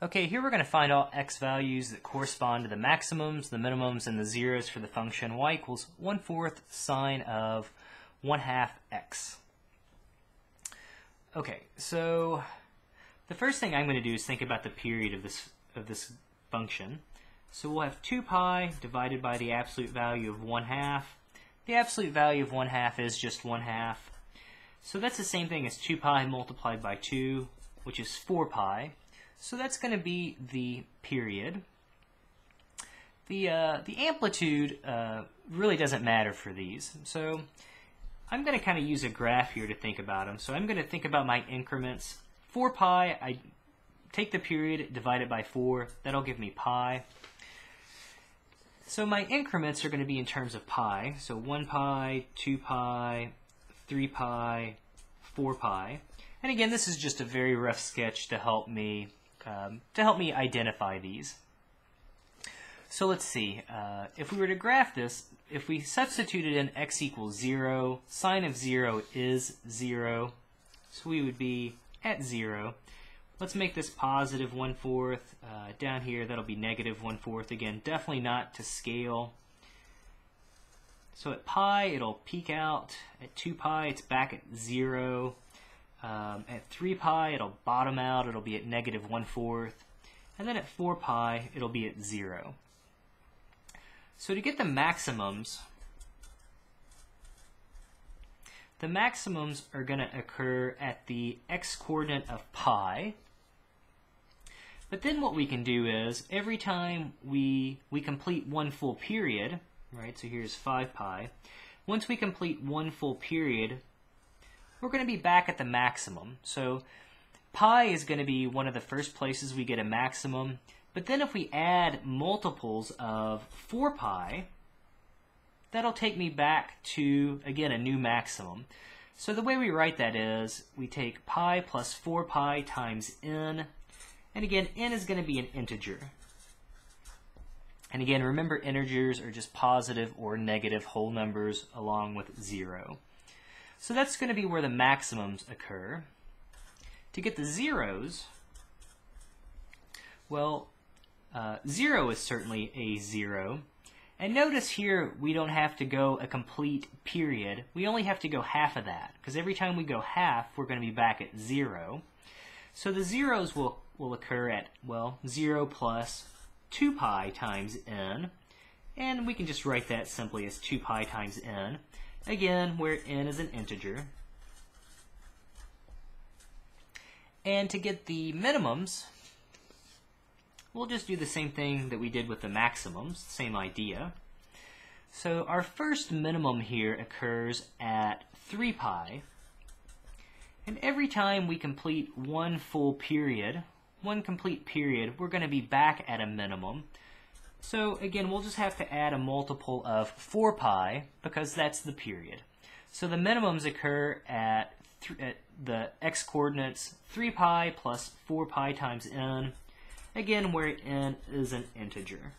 Okay, here we're going to find all x values that correspond to the maximums, the minimums, and the zeros for the function y equals 1 fourth sine of 1 half x. Okay, so the first thing I'm going to do is think about the period of this, of this function. So we'll have 2 pi divided by the absolute value of 1 half. The absolute value of 1 half is just 1 half. So that's the same thing as 2 pi multiplied by 2, which is 4 pi. So that's going to be the period. The, uh, the amplitude uh, really doesn't matter for these. So I'm going to kind of use a graph here to think about them. So I'm going to think about my increments. 4 pi, I take the period, divide it by 4. That'll give me pi. So my increments are going to be in terms of pi. So 1 pi, 2 pi, 3 pi, 4 pi. And again, this is just a very rough sketch to help me um, to help me identify these. So let's see, uh, if we were to graph this, if we substituted in x equals 0, sine of 0 is 0, so we would be at 0. Let's make this positive 1 fourth. Uh, down here, that'll be negative 1 fourth. Again, definitely not to scale. So at pi, it'll peak out. At 2 pi, it's back at 0. Um, at 3 pi, it'll bottom out. It'll be at negative 1 fourth. And then at 4 pi, it'll be at 0. So to get the maximums, the maximums are going to occur at the x-coordinate of pi. But then what we can do is, every time we, we complete one full period, right, so here's 5 pi, once we complete one full period, we're going to be back at the maximum. So pi is going to be one of the first places we get a maximum. But then if we add multiples of 4 pi, that'll take me back to, again, a new maximum. So the way we write that is we take pi plus 4 pi times n. And again, n is going to be an integer. And again, remember integers are just positive or negative whole numbers along with 0. So that's going to be where the maximums occur. To get the zeros, well, uh, 0 is certainly a 0. And notice here we don't have to go a complete period. We only have to go half of that. Because every time we go half, we're going to be back at 0. So the zeros will, will occur at, well, 0 plus 2 pi times n. And we can just write that simply as 2 pi times n. Again, where n is an integer. And to get the minimums, we'll just do the same thing that we did with the maximums, same idea. So our first minimum here occurs at 3 pi. And every time we complete one full period, one complete period, we're going to be back at a minimum. So again, we'll just have to add a multiple of 4 pi because that's the period. So the minimums occur at, at the x-coordinates 3 pi plus 4 pi times n, again where n is an integer.